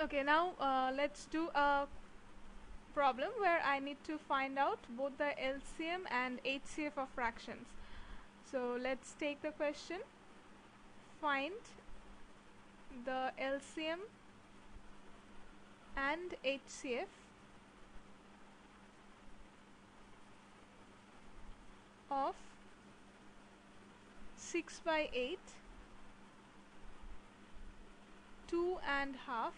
okay now uh, let's do a problem where I need to find out both the LCM and HCF of fractions. So let's take the question. Find the LCM and HCF of 6 by 8 2 and half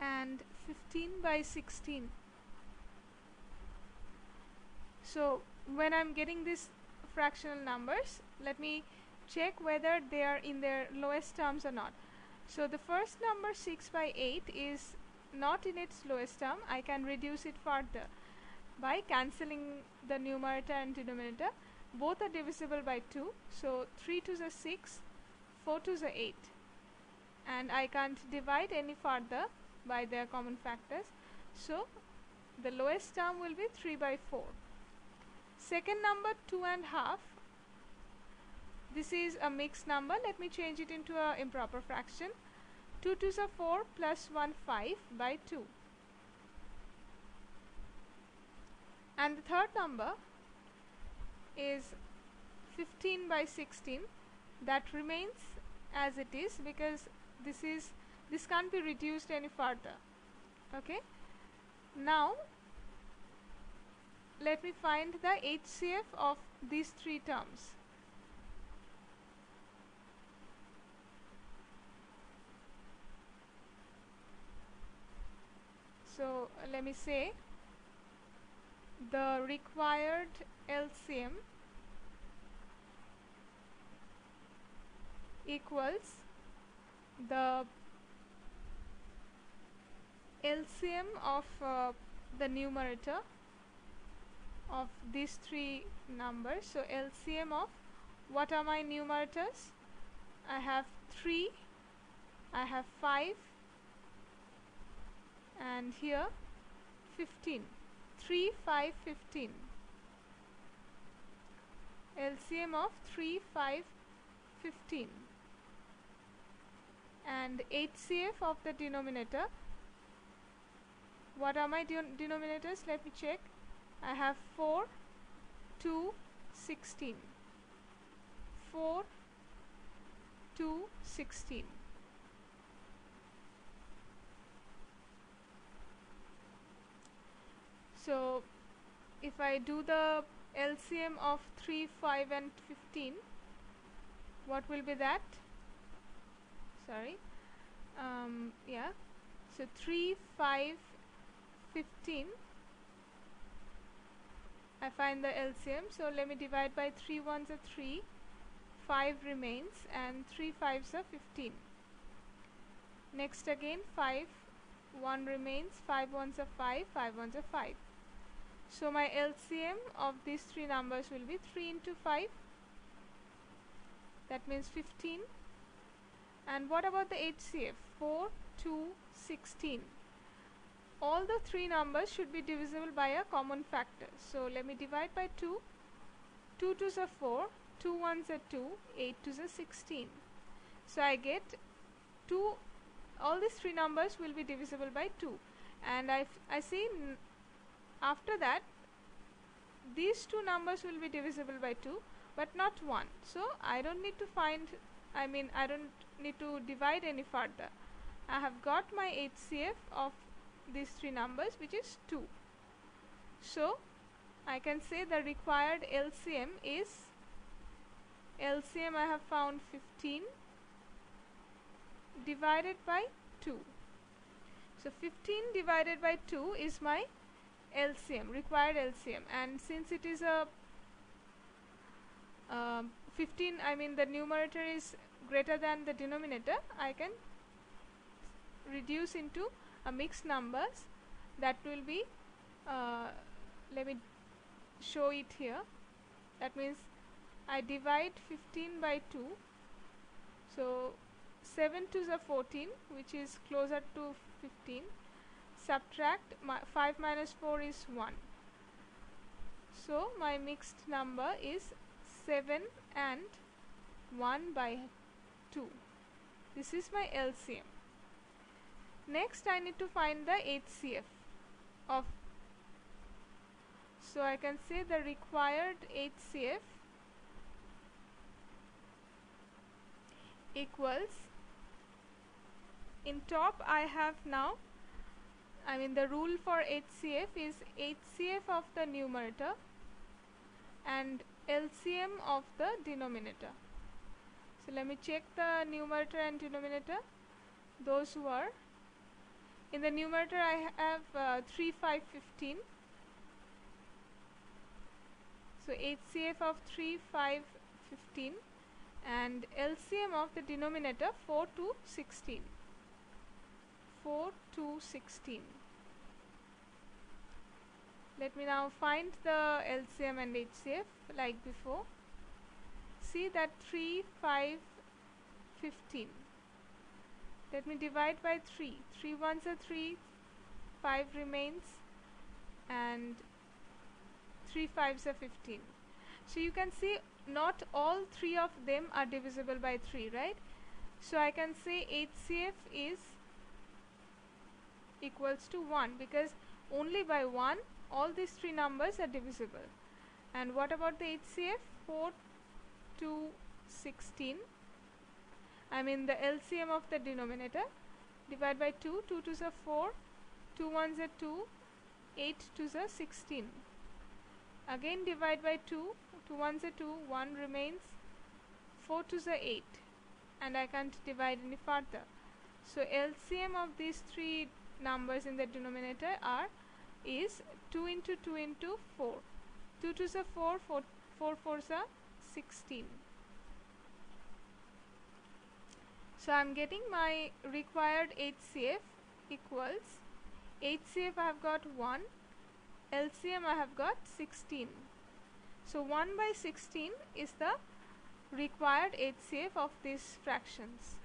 and 15 by 16 so when I'm getting these fractional numbers let me check whether they are in their lowest terms or not. So the first number 6 by 8 is not in its lowest term. I can reduce it further by cancelling the numerator and denominator. Both are divisible by 2 so 3 to the 6 4 to the 8 and I can't divide any further by their common factors. So the lowest term will be 3 by 4 second number 2 and half. This is a mixed number. Let me change it into an improper fraction. 2 to the 4 plus 1 5 by 2 and the third number is 15 by 16 that remains as it is because this is this can't be reduced any further. Okay? Now let me find the HCF of these three terms. So let me say the required LCM equals the LCM of uh, the numerator of these three numbers. So LCM of what are my numerators? I have 3 I have 5 and here 15 3 5 15 LCM of 3 5 15 and HCF of the denominator what are my de denominators? Let me check. I have 4 2 16 4 2 16 so if I do the LCM of 3 5 and 15 what will be that? Sorry. Um, yeah. So 3 5 15 I find the LCM so let me divide by 3 ones are 3 5 remains and 3 fives are 15 next again 5 1 remains 5 ones are 5 5 ones are 5 so my LCM of these three numbers will be 3 into 5 that means 15 and what about the HCF 4 2 16 all the three numbers should be divisible by a common factor. So let me divide by 2 2 to the 4 2 ones are 2 8 to the 16 so I get 2 all these three numbers will be divisible by 2 and I, I see after that these two numbers will be divisible by 2 but not 1 so I don't need to find I mean I don't need to divide any further. I have got my HCF of these three numbers which is 2 so I can say the required LCM is LCM I have found 15 divided by 2 so 15 divided by 2 is my LCM required LCM and since it is a uh, 15 I mean the numerator is greater than the denominator I can reduce into mixed numbers. That will be uh, let me show it here. That means I divide 15 by 2 so 7 to the 14 which is closer to 15 subtract 5 minus 4 is 1 so my mixed number is 7 and 1 by 2 this is my LCM next I need to find the HCF of so I can say the required HCF equals in top I have now I mean the rule for HCF is HCF of the numerator and LCM of the denominator. So let me check the numerator and denominator. Those who are in the numerator I have uh, 3 5 15 so HCF of 3 5 15 and LCM of the denominator 4 to 16 4 to 16 let me now find the LCM and HCF like before. See that 3 5 15 let me divide by 3 3 ones are 3 5 remains and 3 fives are 15 so you can see not all three of them are divisible by 3 right? So I can say HCF is equals to 1 because only by 1 all these three numbers are divisible. And what about the HCF 4 to 16 I mean the LCM of the denominator divide by 2 2 2s are 4 2 1s are 2 8 2s are 16 again divide by 2 2 1s are 2 1 remains 4 2s are 8 and I can't divide any further. So LCM of these three numbers in the denominator are is 2 into 2 into 4 2 2s are 4 4 4 4s are 16 so I'm getting my required HCF equals HCF I have got 1 LCM I have got 16 so 1 by 16 is the required HCF of these fractions